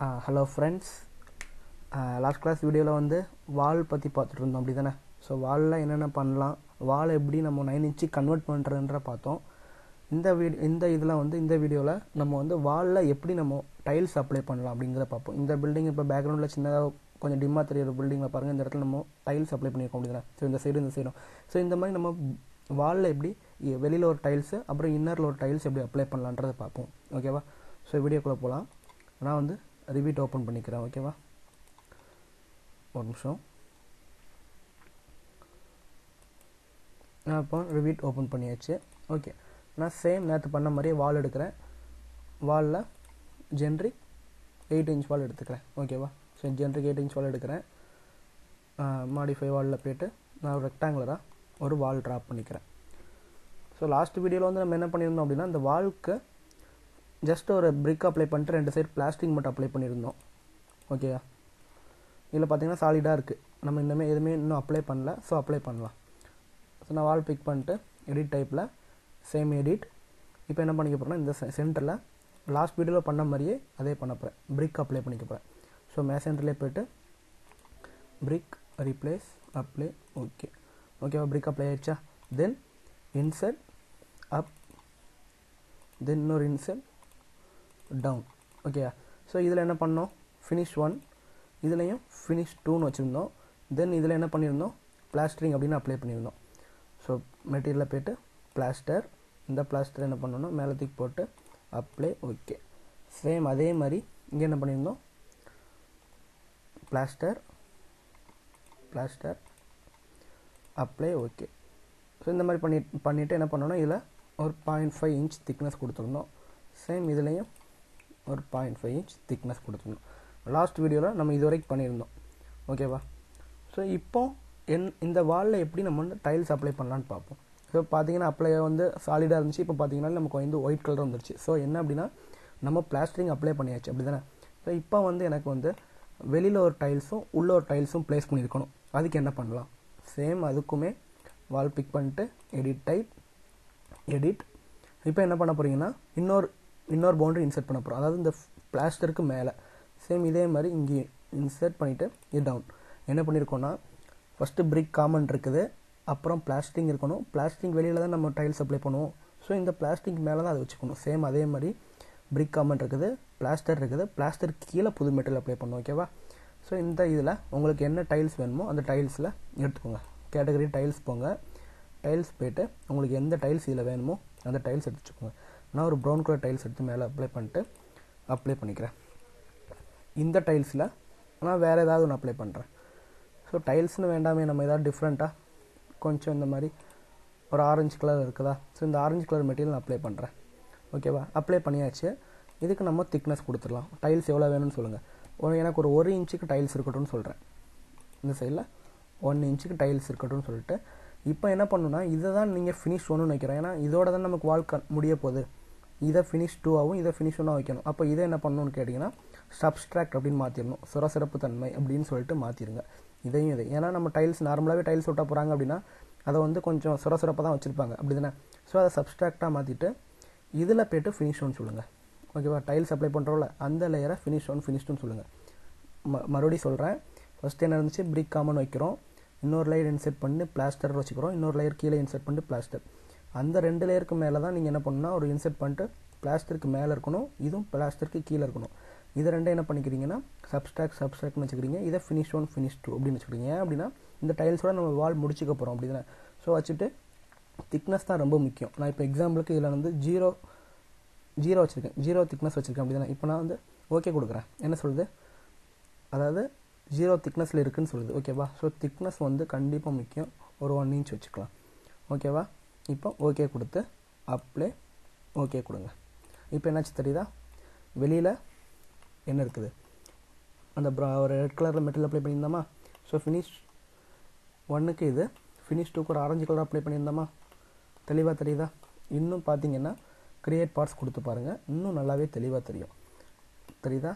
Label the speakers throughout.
Speaker 1: Hello friends last class வீடியோவில் வந்து வால் பற்றி பார்த்துட்டு இருந்தோம் அப்படி தானே ஸோ வாலில் என்னென்ன பண்ணலாம்? வால் எப்படி நம்ம நைன் இன்ச்சு கன்வெர்ட் பண்ணுறதுன்ற பார்த்தோம். இந்த வீடியோ இந்த இதில் வந்து இந்த வீடியோவில் நம்ம வந்து வாலில் எப்படி நம்ம டைல்ஸ் அப்ளை பண்ணலாம் அப்படிங்கிறத பார்ப்போம். இந்த பில்டிங் இப்போ பேக்ரவுண்டில் சின்னதாக கொஞ்சம் டிம்மாக தெரியுற பில்டிங்கில் பாருங்கள் இந்த இடத்துல நம்ம டைல்ஸ் அப்ளை பண்ணியிருக்கோம் அப்படி தானே ஸோ இந்த சைடு இந்த சைடும் ஸோ இந்த மாதிரி நம்ம வாலில் எப்படி வெளியில் ஒரு டைல்ஸு அப்புறம் இன்னரில் ஒரு டைல்ஸ் எப்படி அப்ளை பண்ணலான்றதை பார்ப்போம். ஓகேவா ஸோ வீடியோக்குள்ளே போகலாம் நான் வந்து ரிவீட் ஓப்பன் பண்ணிக்கிறேன் ஓகேவா ஒரு நிமிஷம். நான் இப்போ ரிவீட் ஓப்பன் பண்ணியாச்சு ஓகே நான் சேம் நேற்று பண்ண மாதிரியே வால் எடுக்கிறேன். வாலில் ஜென்ரிக் எயிட் இன்ச் வால் எடுத்துக்கிறேன் ஓகேவா so generic eight inch wall எடுக்கிறேன். மாடிஃபை வாலில் போய்ட்டு நான் ஒரு ரெக்டாங்குலராக ஒரு வால் ட்ராப் பண்ணிக்கிறேன். ஸோ லாஸ்ட் வீடியோவில் வந்து நம்ம என்ன பண்ணியிருந்தோம் அப்படின்னா இந்த வால்க்கு ஜஸ்ட் ஒரு பிரிக் அப்ளை பண்ணிட்டு ரெண்டு சைடு பிளாஸ்டிக் மட்டும் அப்ளை பண்ணியிருந்தோம். ஓகேயா இதில் பார்த்தீங்கன்னா சாலிடாக இருக்குது நம்ம இன்னுமே எதுவுமே இன்னும் அப்ளை பண்ணல. ஸோ அப்ளை பண்ணலாம். ஸோ நான் வால் பிக் பண்ணிட்டு எடிட் டைப்பில் சேம் எடிட் இப்போ என்ன பண்ணிக்க போகிறேன்னா இந்த சென்டரில் லாஸ்ட் வீடியோவில் பண்ண மாதிரியே அதே பண்ண போகிறேன் பிரிக் அப்ளை பண்ணிக்க போகிறேன் ஸோ மே சென்டர்லேயே போய்ட்டு பிரிக் ரீப்ளேஸ் அப்ளை ஓகே ஓகேவா பிரிக் அப்ளை ஆயிடுச்சா? தென் இன்சர்ட் அப் தென் இன்னொரு இன்சர்ட் டவுன் ஓகேயா ஸோ இதில் என்ன பண்ணோம்? ஃபினிஷ் ஒன் இதுலேயும் ஃபினிஷ் டூன்னு வச்சுருந்தோம். தென் இதில் என்ன பண்ணியிருந்தோம் பிளாஸ்டரிங் அப்படின்னு அப்ளை பண்ணியிருந்தோம் ஸோ மெட்டீரியலில் போய்ட்டு பிளாஸ்டர் இந்த பிளாஸ்டர் என்ன பண்ணணும் மேலே தூக்கி போட்டு அப்ளை ஓகே சேம் அதே மாதிரி இங்கே என்ன பண்ணியிருந்தோம் plaster plaster apply okay so இந்த மாதிரி பண்ணி பண்ணிவிட்டு என்ன பண்ணோன்னா இதில் ஒரு பாயிண்ட் ஃபைவ் இன்ச் திக்னஸ் கொடுத்துருந்தோம். சேம் இதுலேயும் ஒரு பாயிண்ட் ஃபைவ் இன்ச் திக்னஸ் கொடுத்துருந்தோம் லாஸ்ட் வீடியோவில் நம்ம இது வரைக்கும் பண்ணியிருந்தோம். ஓகேவா ஸோ இப்போ என் இந்த வாலில் எப்படி நம்ம வந்து டைல்ஸ் அப்ளை பண்ணலான்னு பார்ப்போம். ஸோ பார்த்தீங்கன்னா அப்ளை வந்து சாலிடாக இருந்துச்சு. இப்போ பார்த்தீங்கன்னா நமக்கு வந்து ஒயிட் கலர் வந்துருச்சு. ஸோ என்ன அப்படின்னா நம்ம பிளாஸ்டரிங் அப்ளை பண்ணியாச்சு. அப்படி தானே ஸோ இப்போ வந்து எனக்கு வந்து வெளியில் ஒரு டைல்ஸும் உள்ள ஒரு டைல்ஸும் ப்ளேஸ் பண்ணியிருக்கணும். அதுக்கு என்ன பண்ணலாம்? சேம் அதுக்குமே வால் பிக் பண்ணிட்டு எடிட் டைப் எடிட் இப்போ என்ன பண்ண போகிறீங்கன்னா இன்னொரு இன்னொரு பவுண்டரி இன்சர்ட் பண்ண போகிறோம் அதாவது இந்த பிளாஸ்டருக்கு மேலே. சேம் இதே மாதிரி இங்கே இன்சர்ட் பண்ணிவிட்டு இது டவுன் என்ன பண்ணியிருக்கோன்னா ஃபஸ்ட்டு பிரிக் காமன் இருக்குது. அப்புறம் பிளாஸ்டிங் இருக்கணும். பிளாஸ்டிக் வெளியில் தான் நம்ம டைல்ஸ் அப்ளை பண்ணுவோம். ஸோ இந்த பிளாஸ்டிக் மேலே தான் அதை வச்சுக்கணும். சேம் அதே மாதிரி பிரிக் காமன் இருக்குது பிளாஸ்டர் இருக்குது. பிளாஸ்டர் கீழே புது மெட்டீரியல் அப்ளை பண்ணும் ஓகேவா ஸோ இந்த இதில் உங்களுக்கு என்ன டைல்ஸ் வேணுமோ அந்த டைல்ஸில் எடுத்துக்கோங்க. கேட்டகரி டைல்ஸ் போங்க. டைல்ஸ் போய்ட்டு உங்களுக்கு எந்த டைல்ஸ் இதில் வேணுமோ அந்த டைல்ஸ் எடுத்துக்கோங்க. நான் ஒரு ப்ரௌன் கலர் டைல்ஸ் எடுத்து மேலே அப்ளை பண்ணிட்டு அப்ளை பண்ணிக்கிறேன். இந்த டைல்ஸில் நான் வேறு ஏதாவது ஒன்று அப்ளை பண்ணுறேன் ஸோ டைல்ஸ்னு வேண்டாமே நம்ம ஏதாவது டிஃப்ரெண்ட்டாக கொஞ்சம் இந்த மாதிரி ஒரு ஆரஞ்சு கலர் இருக்குதா? ஸோ இந்த ஆரஞ்சு கலர் மெட்டீரியல் நான் அப்ளை பண்ணுறேன் ஓகேவா அப்ளை பண்ணியாச்சு. இதுக்கு நம்ம திக்னஸ் கொடுத்துடலாம். டைல்ஸ் எவ்வளோ வேணும்னு சொல்லுங்கள் எனக்கு ஒரு ஒரு இன்ச்சுக்கு டைல்ஸ் இருக்கட்டும்னு சொல்கிறேன் இந்த சைடில் ஒன் இன்ச்சுக்கு டைல்ஸ் இருக்கட்டும்னு சொல்லிட்டு இப்போ என்ன பண்ணுன்னா இதை தான் நீங்கள் ஃபினிஷ் ஒன்று வைக்கிறோம் ஏன்னா இதோட தான் நமக்கு வாழ்க்கை முடிய போகுது. இதை ஃபினிஷ் டூவாகவும் இதை ஃபினிஷ் ஒன்றா வைக்கணும். அப்போ இதை என்ன பண்ணணும்னு கேட்டிங்கன்னா சப்ஸ்ட்ராக்ட் அப்படின்னு மாற்றிடணும் சுரசிறப்பு தன்மை அப்படின்னு சொல்லிட்டு மாற்றிடுங்க இதையும் இதை ஏன்னா நம்ம டைல்ஸ் நார்மலாகவே டைல்ஸ் ஒட்ட போகிறாங்க அப்படின்னா அதை வந்து கொஞ்சம் சுரசுரப்பாக தான் வச்சுருப்பாங்க. அப்படி தானே ஸோ அதை சப்ஸ்ட்ராக்டாக மாற்றிட்டு இதில் போய்ட்டு ஃபினிஷ் ஒன்று சொல்லுங்கள் ஓகேவா? டைல்ஸ் அப்ளை பண்ணுறோம்ல அந்த லேயரை ஃபினிஷ் ஒன் ஃபினிஷ்டுன்னு சொல்லுங்கள் ம மறுபடியும் சொல்கிறேன் ஃபஸ்ட்டு என்ன இருந்துச்சு? பிரிக் காமன் வைக்கிறோம். இன்னொரு லேயர் இன்செர்ட் பண்ணி பிளாஸ்டர் வச்சுக்கிறோம். இன்னொரு லேயர் கீழே இன்செர்ட் பண்ணி பிளாஸ்டர் அந்த ரெண்டு லேயருக்கு மேலே தான் நீங்கள் என்ன பண்ணுன்னா ஒரு இன்செர்ட் பண்ணிட்டு பிளாஸ்டருக்கு மேலே இருக்கணும் இதுவும் பிளாஸ்டருக்கு கீழே இருக்கணும். இது ரெண்டும் என்ன பண்ணிக்கிறீங்கன்னா சப்ஸ்ட்ராக்ட் சப்ஸ்ட்ராக்ட்னு வச்சுக்கிறீங்க. இதை ஃபினிஷ் ஒன் ஃபினிஷ் டூ அப்படின்னு வச்சுக்கிறீங்க. ஏன் அப்படின்னா இந்த டைல்ஸோட நம்ம வால் முடிச்சுக்க போகிறோம் அப்படி தானே ஸோ வச்சுட்டு திக்னஸ் தான் ரொம்ப முக்கியம். நான் இப்போ எக்ஸாம்பிளுக்கு இதில் வந்து ஜீரோ ஜீரோ வச்சுருக்கேன். ஜீரோ திக்னஸ் வச்சுருக்கேன் அப்படி தானே இப்போ நான் வந்து ஓகே கொடுக்குறேன். என்ன சொல்லுது? அதாவது ஜீரோ திக்னஸில் இருக்குதுன்னு சொல்லுது. ஓகேவா ஸோ திக்னஸ் வந்து கண்டிப்பாக முக்கியம். ஒரு ஒன் இன்ச் வச்சுக்கலாம். ஓகேவா இப்போ ஓகே கொடுத்து அப்ளை ஓகே கொடுங்க. இப்போ என்னாச்சு தெரியுதா? வெளியில் என்ன இருக்குது? அந்த ப்ரா ஒரு ரெட் கலரில் மெட்டீரியல் அப்ளை பண்ணியிருந்தோமா? ஸோ ஃபினிஷ் ஒன்றுக்கு இது ஃபினிஷ் டூக்கு ஒரு ஆரஞ்சு கலர் அப்ளை பண்ணியிருந்தோமா? தெளிவாக தெரியுதா? இன்னும் பார்த்தீங்கன்னா க்ரியேட் பார்ட்ஸ் கொடுத்து பாருங்கள் இன்னும் நல்லாவே தெளிவாக தெரியும். தெரியுதா?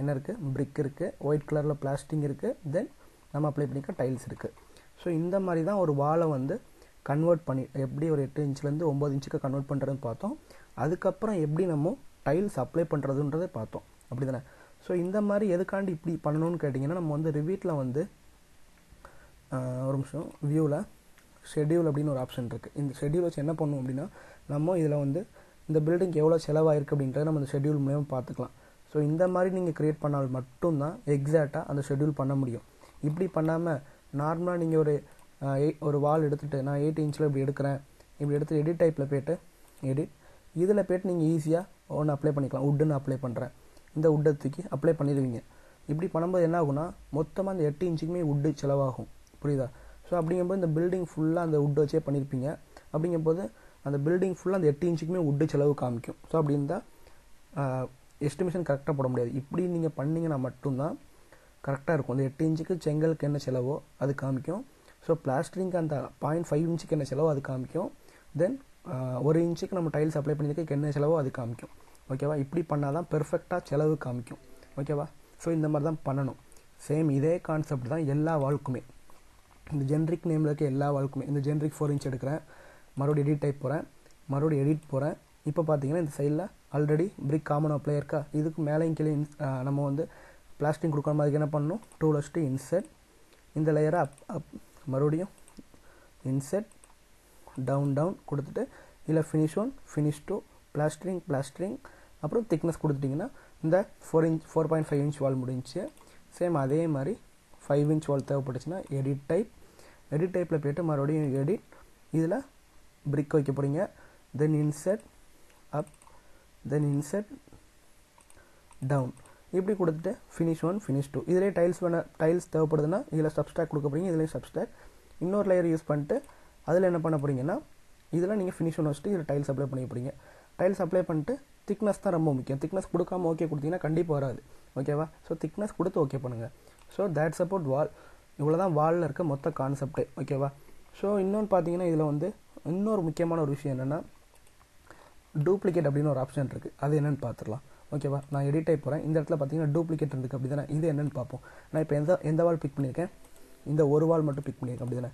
Speaker 1: என்ன இருக்குது பிரிக் இருக்குது ஒயிட் கலரில் பிளாஸ்டிக் இருக்குது தென் நம்ம அப்ளை பண்ணிக்க டைல்ஸ் இருக்குது ஸோ இந்த மாதிரி தான் ஒரு வாலை வந்து கன்வெர்ட் பண்ணி எப்படி ஒரு எட்டு இன்ச்லேருந்து ஒம்பது இன்ச்சுக்கு கன்வெர்ட் பண்ணுறதுன்னு பார்த்தோம். அதுக்கப்புறம் எப்படி நம்ம டைல்ஸ் அப்ளை பண்ணுறதுன்றதை பார்த்தோம். அப்படி தானே ஸோ இந்த மாதிரி எதுக்காண்டி இப்படி பண்ணணும்னு கேட்டிங்கன்னா நம்ம வந்து ரிவீட்டில் வந்து ஒரு நிமிஷம் வியூவில் ஷெட்யூல் அப்படின்னு ஒரு ஆப்ஷன் இருக்குது இந்த ஷெட்யூல் வச்சு என்ன பண்ணுவோம் அப்படின்னா நம்ம இதில் வந்து இந்த பில்டிங்க்கு எவ்வளோ செலவாயிருக்கு அப்படின்றத நம்ம இந்த ஷெட்யூல் மூலியமாக பார்த்துக்கலாம். ஸோ இந்த மாதிரி நீங்கள் க்ரியேட் பண்ணால் மட்டும்தான் எக்ஸாக்டாக அந்த ஷெட்யூல் பண்ண முடியும். இப்படி பண்ணாமல் நார்மலாக நீங்கள் ஒரு ஒரு வால் எடுத்துகிட்டு நான் எயிட் இன்ச்சில் இப்படி எடுக்கிறேன். இப்படி எடுத்து எடிட் டைப்பில் போய்ட்டு எடிட் இதில் போய்ட்டு நீங்கள் ஈஸியாக ஒன்று அப்ளை பண்ணிக்கலாம். உட்டுன்னு அப்ளை பண்ணுறேன் இந்த உட்டை தூக்கி அப்ளை பண்ணிடுவீங்க. இப்படி பண்ணும்போது என்ன ஆகும்னா மொத்தமாக அந்த எட்டு இன்ச்சுக்குமே உட்டு செலவாகும். புரியுதா? ஸோ அப்படிங்கும்போது இந்த பில்டிங் ஃபுல்லாக அந்த உட் வச்சே பண்ணியிருப்பீங்க அப்படிங்கும்போது அந்த பில்டிங் ஃபுல்லாக அந்த எட்டு இன்ச்சுக்குமே உட்டு செலவு காமிக்கும். ஸோ அப்படி இருந்தால் எஸ்டிமேஷன் கரெக்டாக போட முடியாது. இப்படி நீங்கள் பண்ணிங்கன்னா மட்டும்தான் கரெக்டாக இருக்கும். அந்த எட்டு இன்ச்சுக்கு செங்கலுக்கு என்ன செலவோ அது காமிக்கும். ஸோ பிளாஸ்டரிங்க்கு அந்த பாயிண்ட் ஃபைவ் இன்ச்சுக்கு என்ன செலவோ அது காமிக்கும். தென் ஒரு இன்ச்சுக்கு நம்ம டைல்ஸ் அப்ளை பண்ணியிருக்க என்ன செலவோ அது காமிக்கும். ஓகேவா இப்படி பண்ணால் தான் பெர்ஃபெக்டாக செலவு காமிக்கும். ஓகேவா ஸோ இந்த மாதிரி தான் பண்ணணும். சேம் இதே கான்செப்ட் தான் எல்லா வாழ்க்குமே. இந்த ஜென்ரிக் நேமில் இருக்க எல்லா வாழ்க்குமே. இந்த ஜென்ரிக் ஃபோர் இன்ச் எடுக்கிறேன். மறுபடியும் எடிட் டைப் போகிறேன் மறுபடியும் எடிட் போகிறேன் இப்போ பார்த்தீங்கன்னா இந்த சைடில் ஆல்ரெடி பிரிக் காமன் அப்ளை இருக்கா? இதுக்கு மேலேயும் கீழே நம்ம வந்து பிளாஸ்டிக் கொடுக்குற அதுக்கு என்ன பண்ணணும்? டூ லஸ்ட்டு இன்செட் இந்த லேயரை அப் அப் மறுபடியும் இன்செட் டவுன் டவுன் கொடுத்துட்டு இல்லை finish one finish two plastering plastering அப்புறம் திக்னஸ் கொடுத்துட்டிங்கன்னா இந்த four inch four point five inch wall முடிஞ்சுச்சு. சேம் அதே மாதிரி ஃபைவ் இன்ச் வால் தேவைப்பட்டுச்சுன்னா எடிட் டைப் எடிட் டைப்பில் போய்ட்டு மறுபடியும் எடிட் இதில் பிரிக் வைக்க போகிறீங்க then inset up then inset down இப்படி கொடுத்துட்டு ஃபினிஷ் ஒன் ஃபினிஷ் டூ இதிலே டைல்ஸ் வேணா டைல்ஸ் தேவைப்படுதுன்னா இதில் சப்ஸ்டாக் கொடுக்க போகிறீங்க இதுலேயும் சப்ஸ்டாக் இன்னொரு லேயர் யூஸ் பண்ணிட்டு அதில் என்ன பண்ண போகிறீங்கன்னா இதில் நீங்கள் ஃபினிஷ் ஒன் வச்சுட்டு இதில் டைல்ஸ் அப்ளை பண்ணி போகிறீங்க டைல்ஸ் அப்ளை பண்ணிட்டு திக்னஸ் தான் ரொம்ப முக்கியம். திக்னஸ் கொடுக்காம ஓகே கொடுத்தீங்கன்னா கண்டிப்பாக வராது. ஓகேவா ஸோ திக்னஸ் கொடுத்து ஓகே பண்ணுங்கள் ஸோ தேட் சப்போர்ட் வால் இவ்வளோ தான் வாலில் இருக்க மொத்த கான்செப்டே ஓகேவா ஸோ இன்னொன்று பார்த்தீங்கன்னா இதில் வந்து இன்னொரு முக்கியமான ஒரு விஷயம் என்னென்னா டூப்ளிகேட் அப்படின்னு ஒரு ஆப்ஷன் இருக்குது அது என்னென்னு பார்த்துடலாம் ஓகேவா? நான் எடிட் ஆகி போகிறேன் இந்த இடத்துல பார்த்தீங்கன்னா டூப்ளிகேட் இருக்குது அப்படி தானே இது என்னென்னு பார்ப்போம். நான் இப்போ எந்த எந்த வால் பிக் பண்ணியிருக்கேன்? இந்த ஒரு வால் மட்டும் பிக் பண்ணியிருக்கேன். அப்படி தானே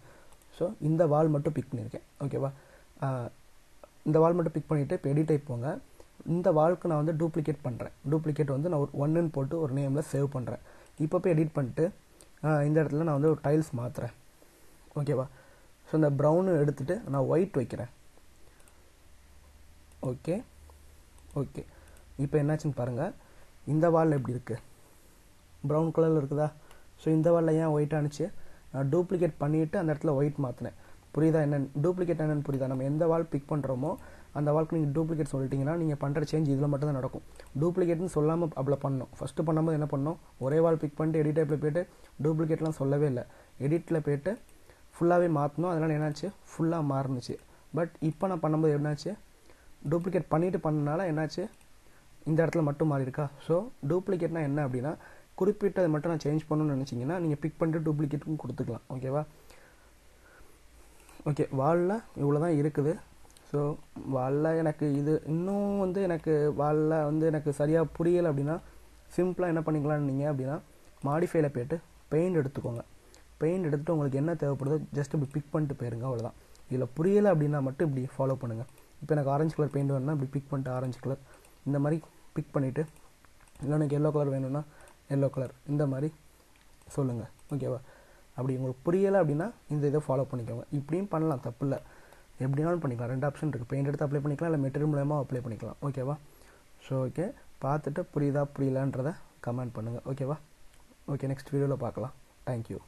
Speaker 1: ஸோ இந்த வால் மட்டும் பிக் பண்ணியிருக்கேன். ஓகேவா? இந்த வால் மட்டும் பிக் பண்ணிவிட்டு இப்போ எடிட் ஆகி போங்க. இந்த வால்க்கு நான் வந்து டூப்ளிகேட் பண்ணுறேன் டூப்ளிகேட் வந்து நான் ஒரு ஒன்றுன்னு போட்டு ஒரு நேமில் சேவ் பண்ணுறேன் இப்போ போய் எடிட் பண்ணிட்டு இந்த இடத்துல நான் வந்து ஒரு டைல்ஸ் மாற்றுறேன் ஓகேவா? ஸோ இந்த ப்ரௌனு எடுத்துகிட்டு நான் ஒயிட் வைக்கிறேன். ஓகே? ஓகே. இப்போ என்னாச்சுன்னு பாருங்கள் இந்த வாலில் எப்படி இருக்குது ப்ரௌன் கலரில் இருக்குதா? ஸோ இந்த வாலில் ஏன் ஒயிட் ஆனிச்சு நான் டூப்ளிகேட் பண்ணிவிட்டு அந்த இடத்துல ஒயிட் மாற்றினேன் புரியுதா என்னென்னு டூப்ளிகேட் என்னென்னு புரியுதா? நம்ம எந்த வால் பிக் பண்ணுறோமோ அந்த வால்க்கு நீங்கள் டூப்ளிகேட் சொல்லிட்டீங்கன்னா நீங்கள் பண்ணுற சேஞ்ச் இதில் மட்டும் தான் நடக்கும். டூப்ளிகேட்னு சொல்லாமல் அப்படி பண்ணணும். ஃபஸ்ட்டு பண்ணும்போது என்ன பண்ணோம் ஒரே வால் பிக் பண்ணிட்டு எடிட் டைப்பில் போய்ட்டு டூப்ளிகேட்லாம் சொல்லவே இல்லை. எடிட்டில் போயிட்டு ஃபுல்லாகவே மாற்றணும் அதனால் என்னாச்சு ஃபுல்லாக மாறுனுச்சு. பட் இப்போ நான் பண்ணும்போது என்னாச்சு? டூப்ளிகேட் பண்ணிவிட்டு பண்ணனால என்னாச்சு? இந்த இடத்துல மட்டும் மாறி இருக்கா ஸோ டூப்ளிகேட்னா என்ன அப்படின்னா குறிப்பிட்டதை மட்டும் நான் சேஞ்ச் பண்ணணும்னு நினச்சிங்கன்னா நீங்கள் பிக் பண்ணிட்டு டூப்ளிகேட்டும் கொடுத்துக்கலாம். ஓகேவா ஓகே வாலில் இவ்வளோ தான் இருக்குது. ஸோ வாலில் எனக்கு இது இன்னும் வந்து எனக்கு வாலில் வந்து எனக்கு சரியாக புரியலை அப்படின்னா சிம்பிளாக என்ன பண்ணிக்கலாம்னு நீங்கள் அப்படின்னா மாடிஃபைல போய்ட்டு பெயிண்ட் எடுத்துக்கோங்க. பெயிண்ட் எடுத்துகிட்டு உங்களுக்கு என்ன தேவைப்படுதோ ஜஸ்ட் இப்படி பிக் பண்ணிட்டு போயிருங்க அவ்வளோதான் இதில் புரியலை அப்படின்னா மட்டும் இப்படி ஃபாலோ பண்ணுங்கள் இப்போ எனக்கு ஆரஞ்சு கலர் பெயிண்ட் வேணும்னா இப்படி பிக் பண்ணிட்டு ஆரஞ்சு கலர் இந்த மாதிரி பிக் பண்ணிவிட்டு இல்லை எனக்கு எல்லோ கலர் வேணும்னா எல்லோ கலர் இந்த மாதிரி சொல்லுங்கள் ஓகேவா அப்படி உங்களுக்கு புரியலை அப்படின்னா இந்த இதை ஃபாலோ பண்ணிக்கோங்க. இப்படியும் பண்ணலாம் தப்பு இல்லை. எப்படினாலும் பண்ணிக்கலாம். ரெண்டு ஆப்ஷன் இருக்குது பெயிண்ட் எடுத்து அப்ளை பண்ணிக்கலாம் இல்லை மெட்டீரியல் மூலயமா அப்ளை பண்ணிக்கலாம். ஓகேவா ஸோ ஓகே பார்த்துட்டு புரியுதா புரியலான்றதை கமெண்ட் பண்ணுங்கள் ஓகேவா ஓகே நெக்ஸ்ட் வீடியோவில் பார்க்கலாம். தேங்க்யூ